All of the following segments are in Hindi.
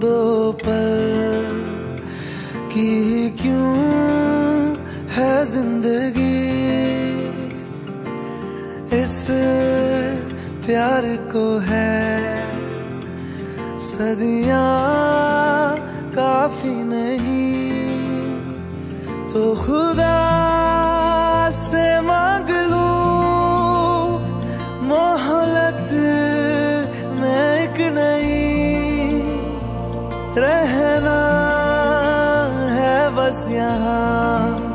दो पल की क्यों है ज़िंदगी इस प्यार को है? सदियाँ काफ़ी नहीं तो खुदा रहना है बस यहाँ।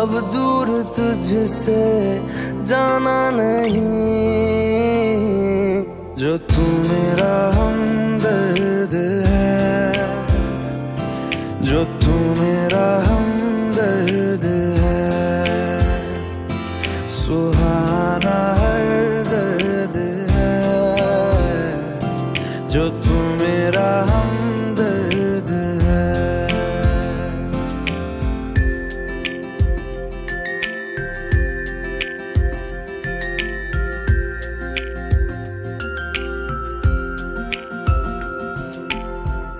अब दूर तुझसे जाना नहीं। जो तू मेरा हमदर्द है, जो तू मेरा हमदर्द है। सुहाना हर दर्द है, जो तू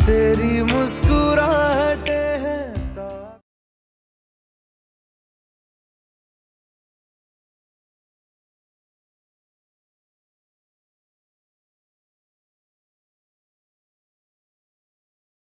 तेरी मुस्कुरा